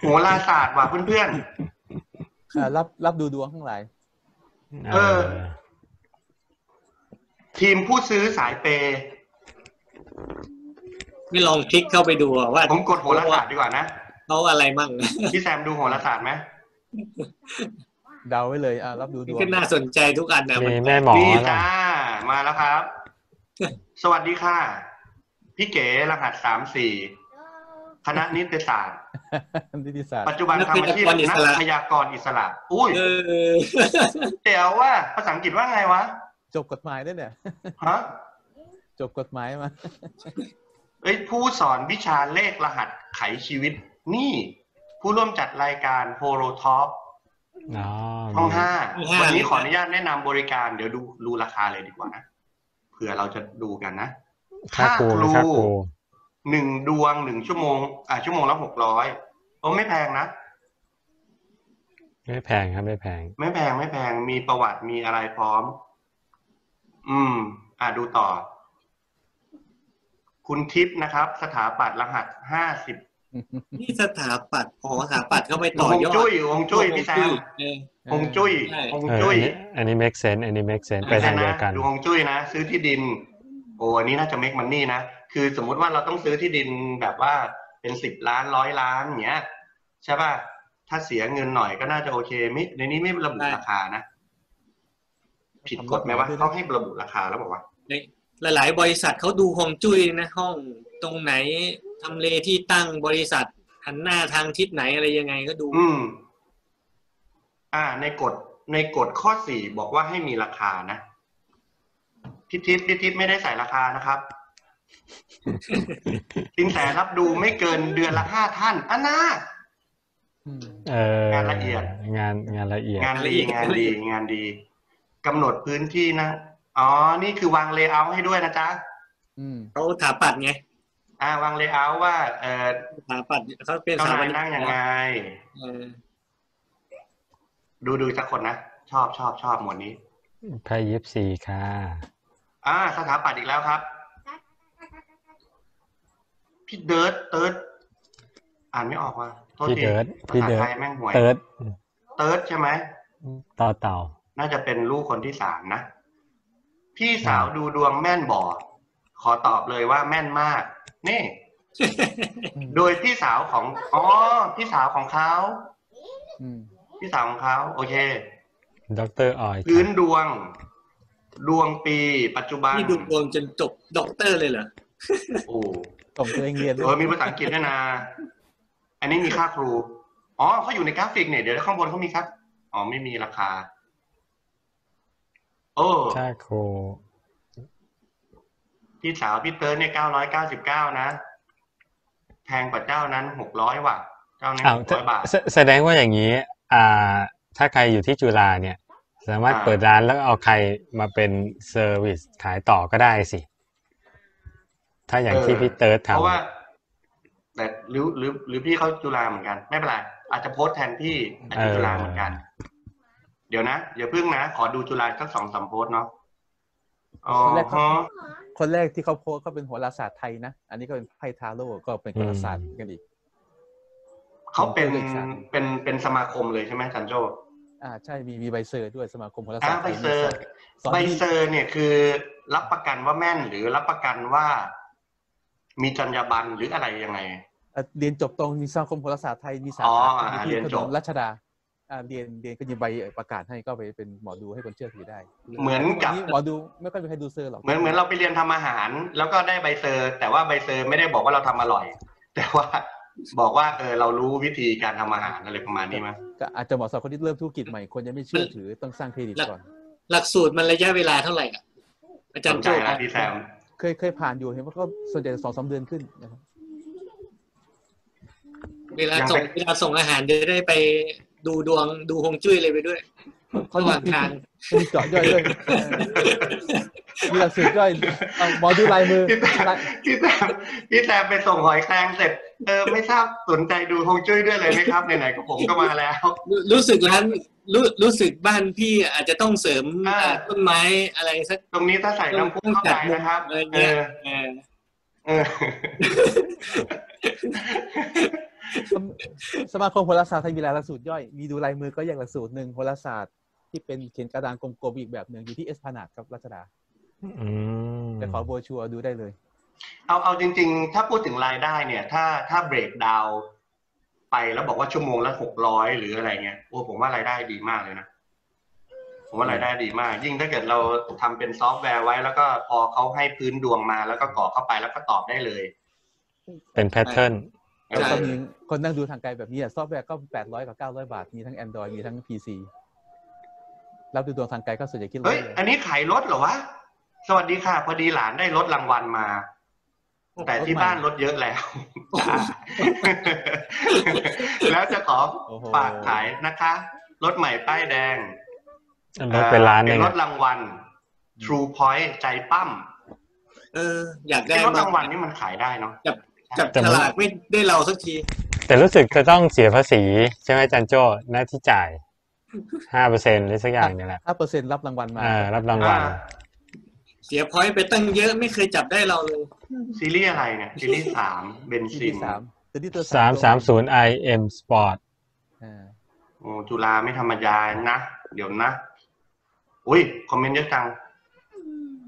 โหราศาสตร์ว่ะเพื่อนอ่ารับรับดูดวงทั้งหลาย เออๆทีมผู้ซื้อสายเปย์ไม่ลองคลิกเข้าไปดูอะว่า ผมกดโหราศาสตร์ดีกว่านะเขาอะไรมั่งพี่แซมดูโหราศาสตร์ไหมเดาไว้เลยอ่ารับดูดวงก็น่าสนใจทุกอันนะมัมีนแม่หมอนี่นะจ้า มาแล้วครับ สวัสดีค่ะ พี่เก๋รหัสสามสี่ คณะนิติศาสตร์นิติศาสตร์ปัจจุบันทำอาชีพนักพยากรณ์อิสระ อุ้ยเออเดี๋ยวว่าภาษาอังกฤษว่าไงวะ จบกฎหมายด้วยเนี่ยฮะจบกฎหมายมาเอ้ยผู้สอนวิชาเลขรหัสไขชีวิต นี่ ผู้ร่วมจัดรายการโฮโ o ท็อปอ๋อห้องห้าห้องห้าวันนี้ขออนุญาตแนะนำบริการเดี๋ยวดูดูราคาเลยดีกว่านะเผื่อเราจะดูกันนะค่าครูค่าครู หนึ่งดวงหนึ่งชั่วโมง อ่าชั่วโมงละหกร้อยโอ้ไม่แพงนะ ไม่แพงครับไม่แพง ไม่แพงไม่แพงมีประวัติมีอะไรพร้อม อืม อ่าดูต่อ คุณทิพย์นะครับ สถาปัตย์รหัสห้าสิบนี่สถาปัตย์อ๋อสถาปัตย์เข้าไปฮต่องยอดจุ้ยฮงจุ้ยพี่แซมเออฮงจุ้ยใช่ฮงเออจุ้อัยนนี้อันนี้ make sense อันนี้ make sense ไปทางเดียวกันดูฮงจุ้ยนะ ซื้อที่ดิน โอ้อันนี้น่าจะ make money นะ คือสมมุติว่าเราต้องซื้อที่ดินแบบว่าเป็นสิบล้านร้อยล้านอย่างเงี้ยใช่ป่ะ ถ้าเสียเงินหน่อยก็น่าจะโอเคไม่ในนี้ไม่ระบุราคานะ ผิดกฎไหมวะต้องให้ระบุราคาแล้วบอกว่าหลาย ๆ บริษัทเขาดูฮวงจุ้ยนะห้องตรงไหนทำเลที่ตั้งบริษัทหันหน้าทางทิศไหนอะไรยังไงก็ดู อืม อ่า ในกฎในกฎข้อสี่บอกว่าให้มีราคานะ พิทิศพิทิศไม่ได้ใส่ราคานะครับสินแสรับดูไม่เกินเดือนละห้าท่านอันน่าอืมเอองานละเอียด งานงานละเอียด งานดีงานดีงานดีกำหนดพื้นที่นะ อ๋อ นี่คือวางเลเยอร์ให้ด้วยนะจ๊ะอืมเขาถาปัดไงอ่าวางเลเยอร์ว่า เออถาปัดเขาเป็นเจ้าสถาปนายนิกนั่งยังไงเออดูดูสักคนนะ ชอบชอบชอบหมวดนี้ไพ่ยิปซีค่ะ อ่าสถาปัตย์อีกแล้วครับ พี่เดิร์ดเติร์ดอ่านไม่ออกว่ะโทษพี่ทีเดิร์ดภาพี่ษาเดิร์ไทดยแม่งห่วย เติร์ดเติร์ดใช่ไหม ต่อเต่า น่าจะเป็นลูกคนที่สามนะ พี่สาวดูดวงแม่นบอดขอตอบเลยว่าแม่นมาก นี่ โดยพี่สาวของอ๋อพี่สาวของเขา อืมพี่สาวของเขาโอเคดรออย พื้นดวง ดวงปีปัจจุบันนี่ดูดวงจนจบด็อกเตอร์เลยเหรอโอ้ส่งตัวเองเรียนด้เอวอยมีภาษาอังกฤษด้วยนะ อันนี้มีค่าครู อ๋อเขาอยู่ในกราฟิกเนี่ย เดี๋ยวข้างบนเขามีครับ อ๋อไม่มีราคา โอ้ค่าครู พี่สาวพี่เติร์นเนี่ยเก้าร้อยเก้าสิบเก้านะ แพงกว่าเจ้านั้นหกร้อยว่ะ เจ้านั้นอ้าวหกร้อยบาทแสแสดงว่าอย่างนี้ อ่า ถ้าใครอยู่ที่จุฬาเนี่ย สามารถอ่าเปิดร้านแล้วเอาใครมาเป็น service ขายต่อก็ได้สิ ถ้าอย่างที่พี่เติร์ดเพราะว่าทำแต่หรือหรือหรือพี่เขาจุฬาเหมือนกัน ไม่เป็นไรอาจจะโพสต์แทนพี่อาจจะจุฬาเหมือนกัน เดี๋ยวนะอย่าเพิ่งนะ ขอดูจุฬาสักสองสามโพสต์เนาะอ๋อคนแรกฮะเขาคนแรกที่เขาโพสต์ก็เป็นโหราศาสตร์ไทยนะ อันนี้ก็เป็นไพ่ทาโร่ก็เป็นโหราศาสตร์กันอีกเขาเป็นเลขสามเป็นเป็นสมาคมเลยใช่ไหมจันโจ อ่าใช่มีมีใบ cert ด้วยสมาคมโหราศาสตร์อ่าใบ certสอนใบที่ cert เนี่ยคือรับประกันว่าแม่นหรือรับประกันว่า มีจรรยาบรรณหรืออะไรยังไงเอ่อเรียนจบตรงมีสมาคมโหราศาสตร์ไทยมีสาอ๋อขาอ่าที่เรียนถจนบนรัชดาอ่าเรียนเรียนก็มีใบประกาศให้ก็ไปเป็นหมอดูให้คนเชื่อถือได้ เหมือนกับวันนี้หมอดูไม่ค่อยมีใครดู cert หรอกเหมือนเหมือนเราไปเรียนทำอาหาร แล้วก็ได้ใบ cert แต่ว่าใบ cert ไม่ได้บอกว่าเราทำอร่อย แต่ว่า บอกว่าเออเรารู้วิธีการทำอาหารอะไรประมาณนี้มั้ยก็อาจจะเหมาะสำหรับคนที่เริ่มธุรกิจใหม่คนยังไม่เชื่อถือต้องสร้างเครดิตก่อน หลักสูตรมันระยะเวลาเท่าไหร่อะอาจารสย์นโจใจนะพี่แซมเคยเคยผ่านอยู่เห็นว่าก็ส่วนใหญ่สองสามเดือนขึ้นนะครับเวลาส่งเวลาส่งอาหารจะได้ไปดูดวงดูฮวงจุ้ยเลยไปด้วย ระหว่างทางมีเจาะย่อยด้วยเออมีหลักสูตรย่อยเอาหมอดูลายมือพี่แซมลายพี่แซมพี่แซมไปส่งหอยแครงเสร็จเออไม่ทราบสนใจดูฮวงจุ้ยด้วยเลยไหมครับไหนๆก็ผมก็มาแล้วรู้รู้สึกร้านรู้รู้สึกบ้านพี่อาจจะต้องเสริมอ่าเอ่อต้นไม้อะไรสักตรงนี้ถ้าใส่น้ำพุต้องเข้าจัไปดมุมนะครับอะไรเอเงี้ยอเออเออสมสมาคมโหราศาสตร์ไทยมีหลายหลักสูตรย่อย มีดูลายมือก็แยกหลักสูตรหนึ่งโหราศาสตร์ ที่เป็นเขียนกระดานกลมๆอีกแบบหนึ่งอยู่ที่เอสพนาดครับรัชดาอืมไปขอโบรชัวร์ดูได้เลย เอาเอาจริง ๆ ถ้าพูดถึงรายได้เนี่ย ถ้าถ้าเบรกดาวไปแล้วบอกว่าชั่วโมงละหกร้อยหรืออะไรเงี้ยโอ้ผมว่ารายได้ดีมากเลยนะผมว่ารายได้ดีมาก ยิ่งถ้าเกิดเราทำเป็นซอฟต์แวร์ไว้แล้วก็พอเขาให้พื้นดวงมาแล้วก็กรอกเข้าไปแล้วก็ตอบได้เลย เป็น pattern A แล้วก็มีคนนั่งดูทางไกลแบบนี้อะซอฟต์แวร์ก็แปดร้อยกับเก้าร้อยบาท มีทั้ง Android มีทั้ง PC รับดูดวงทางไกลก็ส่วนใหญ่คิดร้อยเลยเฮ้ยอันนี้ขายรถเหรอวะสวัสดีค่ะ พอดีหลานได้รถรางวัลมา แต่ที่บ้านรถเยอะแล้วจ้าแล้วจะขอโอ้โหฝากขายนะคะ รถใหม่ป้ายแดงรถเป็นล้านหเป็นึ่นงรถรางวัล True Point ใจปั้มเออ อยากไอ้ได้รถบ้างรางวัลนี่มันขายได้เนาะจับจับฉลากไม่ได้เราสักที แต่รู้สึกจะต้องเสียภาษี ใช่ไหมจันโจ้หน้าที่จ่าย ห้าเปอร์เซ็นต์หรือสักอย่างนี่แหละห้าเปอร์เซ็นต์รับรางวัลมาอ่ารับรางวัลอ่าเสีย point ไปตั้งเยอะไม่เคยจับได้เราเลย ซีรีส์อะไรเนี่ย ซีรีส์สามเบนซีรีส์สามซีรีส์ตัวสามสามศูนย์ i M Sport อ่าโอ้จุฬาไม่ธรรมดานะ เดี๋ยวนะ อุ้ย คอมเมนต์เยอะจัง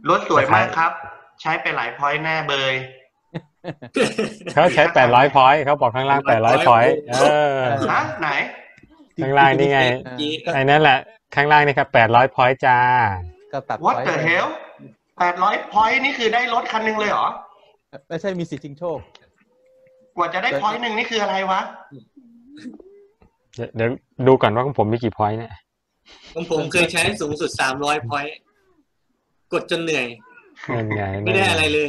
รถสวยมากครับ ใช้ไปหลาย point แน่เบยเขาใช้แปดร้อย point เขาบอกข้างล่างแปดร้อย point เออฮะไหน ข้างล่างนี่ไงอ่าไอ้นั่นแหละ ข้างล่างนี่ครับแปดร้อย point จ้า ก็ตัด ไว้ What the hell แปดร้อย point นี่คือได้รถคันหนึ่งเลยเหรอ ไม่ใช่มีสิทธิ์ชิงโชค กว่าจะได้ point หนึ่งนี่คืออะไรวะ เดี๋ยวเดี๋ยวดูก่อนว่าของผมมีกี่ point เนี่ยผมผมเคยใช้สูงสุดสามร้อย point กดจนเหนื่อยนั่นไงไม่ได้อะไรเลย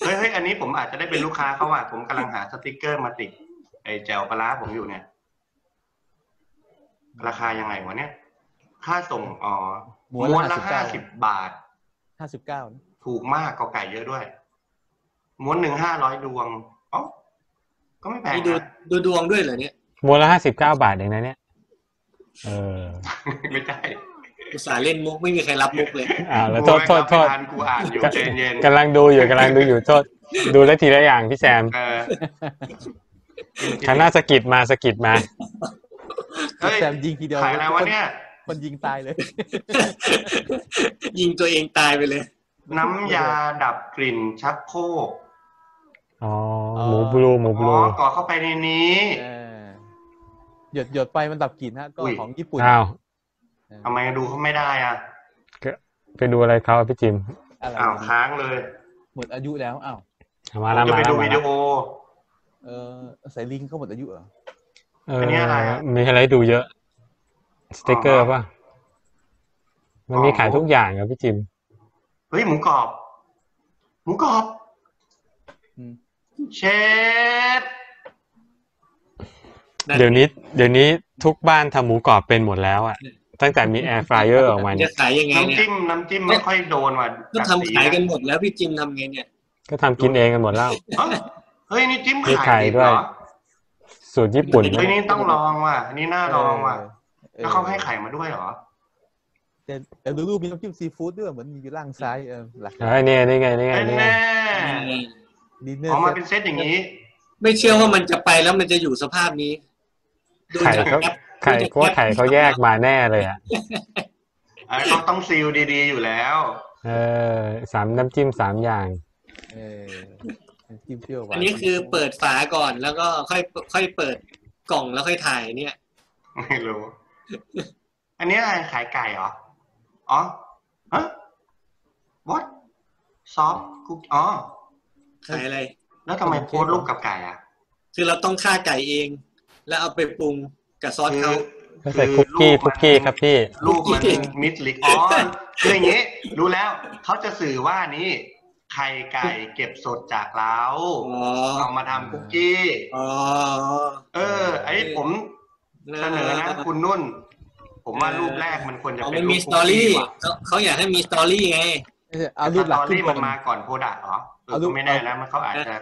เฮ้ยเฮ้ยอันนี้ผมอาจจะได้เป็นลูกค้าเขาอะผมกำลังหาสติกเกอร์มาติดไอ้แจวปลาร้าผมอยู่เนี่ย ราคายังไงวะเนี่ย ค่าส่งอ๋อม้วนละละห้าสิ59บบาทห้าสิบเก้าถูกมากกอไก่เยอะด้วย ม้วนหนึ่งห้าร้อยดวงอ๋อก็ไม่แพงมีดูนะดูดวงด้วยเหรอเนี่ยมูลละห้าสิบเก้าบาทเองนะเนี่ยเออไม่ใช่อุตส่าห์เล่นมุกไม่มีใครรับมุกเลยอ่าแล้วโทษโทษโทษกูไม่รับไม่ทันกูอ่านอยู่ใจเย็นกำลังดูอยู่กำลังดูอยู่โทษดูได้ทีละอย่างพี่แซมเออคณะสกิดมาสกิดมาเฮ้ย แซมยิงทีเดียวขายอะไรวะเนี่ยคนยิงตายเลย ยิงตัวเองตายไปเลย น้ำยาดับกลิ่นชักโครกอ๋อหมูบลูหมูบอ๋ลูอกรอกเข้าไปในนี้เออหยดหยดไปมันดับกลิ่นฮะก็อุ้ยของญี่ปุ่นอ้าวเออทำไมดูเขาไม่ได้อะไปดูอะไรเขาอะพี่จิมอะไรอ้าวค้างเลยหมดอายุแล้วอ้าวเอามาผมแล้วจะมาไปแล้ดูวมาวิแล้ดีวโอ เออสายลิงเขาหมดอายุเหรอเอออันนี้อะไรอะมีอะไรดูเยอะ สติกเกอร์ป่ะ มันมีขายทุกอย่างครับพี่จิม เฮ้ย หมูกรอบ หมูกรอบอืมเชฟนั่นเดี๋ยวนี้ เดี๋ยวนี้ทุกบ้านทำหมูกรอบเป็นหมดแล้วอะ ตั้งแต่มีแอร์ฟรายเออร์ออกมาจะเนี่ยขายยังไงเนี่น้ำยจิ้มน้ำจิ้มไม่ค่อยโดนว่ะก็ทำขายกันหมดแล้วพี่จิมทำไงเนี่ย ก็ทำกินเองกันหมดแล้วเอ้ยเฮ้ยนี่จิ้มมีไข่ไข่ดิบด้เหวยรอ สูตรญี่ปุ่นเฮ้ยนี่ต้องลองว่ะอันนี่น่าลองว่ะเออแล้วเขาให้ไข่มาด้วยเหรอแต่แต่ดูรูปมีน้ำจิ้มซีฟู้ดด้วยเหมือนมีอยู่ล่างซ้ายเออหลักเอ้ยเนี่ยนี่ไงนี่ไงแน่นี่ไงแน่ดินเนอออกร์มาเซ็เป็นตเซตอย่างนี้ ไม่เชื่อว่ามันจะไปแล้วมันจะอยู่สภาพนี้ดูไข่จากเขาแอปไข่เพราะว่าไข่เขาแยกมาแน่เลยอะอะเขาต้องซีลดีๆอยู่แล้ว เออสามน้ำจิ้มสามอย่าง เออ น้ำจิ้มเปรี้ยวหวานอันนี้คือเปิดฝาก่อนแล้วก็ค่อยค่อยเปิดกล่องแล้วค่อยถ่ายเนี่ย ไม่รู้ อันนี้อะไรขายไก่เหรอ อ๋อฮะ what ซอฟคุกอ๋อขายอะไร แล้วทำไมโพสต์รูปกับไก่อะ คือเราต้องฆ่าไก่เอง แล้วเอาไปปรุงกับซอสเขาก็ใส่คุกกี้คุกกี้ครับพี่ รูปมันมิดลิกอ๋อคืออย่างนี้ รู้แล้ว เขาจะสื่อว่านี้ ไข่ไก่เก็บสดจากเล้าอ๋อเอามาทำคุกกี้อ๋อเออ ไอ้ผมเสนอนะคุณนุ่น ผมว่ารูปแรกมันควรจะเอาเป็มันนรูมีปสคุกตอรี่กี้ว่ะเขาเขาอยากให้มีสตอรี่ไงไม่ใช่เอารูปหลักสตอขึ้นรี่ก่อมันนมาก่อนโปรดักเหรอเอเอาอรูปก็ไม่แน่นะมันเขาอาจจะ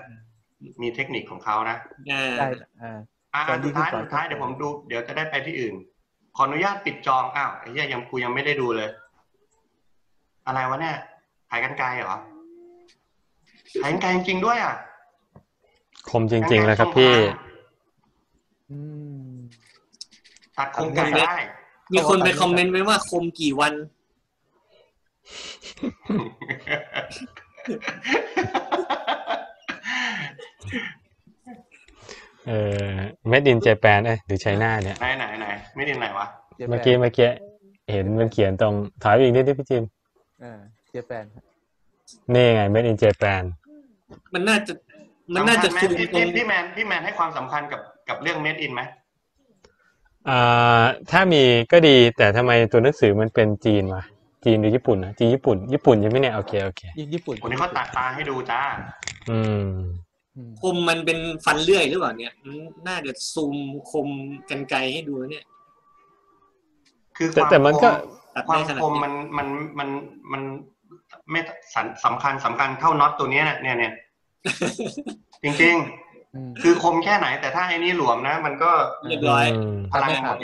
มีเทคนิคของเขานะอ่าได้อ่าอ่าตอนนี้สุดท้ายขึ้นก่อนสุดท้ายเดี๋ยวผมดู เดี๋ยวจะได้ไปที่อื่น ขออนุญาตปิดจองอ้าวไอ้เหี้ยยังกูยังไม่ได้ดูเลย อะไรวะเนี่ยขายกันไกลเหรอ ขายกันไกลจริงๆด้วยอะ คมจริง ๆ เลยครับพี่อืมตัดคมไก่ได้ มีคนไปคอมเมนต์ไว้ว่าคมกี่วัน เออ made in Japan เอ้ยหรือไชน่าเนี่ยไหนไหนไหนไม่ได้ไหนวะเจแปนเมื่อกี้เมื่อกี้เห็นมันเขียนตรงถอยไปอีกนิดนิดพี่จิมอ่าเจแปนครับนี่ไง made in Japan มันน่าจะมันน่าจะสำคัญซูไหมมพี่ตรงพี่พี่แมนพี่แมนให้ความสำคัญกับกับเรื่อง made in ไหมอ่าถ้ามีก็ดีแต่ทำไมตัวหนังสือมันเป็นจีนวะจีนหรือญี่ปุ่นนะจีนญี่ปุ่นญี่ปุ่นใช่ไหมเนี่ยโอเคโอเคยิ่งญี่ปุ่นวันนี้เขาตัดตาให้ดูจ้าอืมอืมคมมันเป็นฟันเลื่อยหรือเปล่าเนี่ยมันน่าจะซูมคมกันไกลให้ดูนะเนี่ย คือคแต่วามแต่มันก็ตัดคได้วามขนาดคมนี้มันมันมันมันไม่สันสำคัญสำคัญเท่าน็อตตัวเนี้ยนะเนี่ยเนี่ย จริงอืมๆคือคมแค่ไหนแต่ถ้าไอ้นี่หลวมนะ มันก็เรียบร้อยมพลังหมด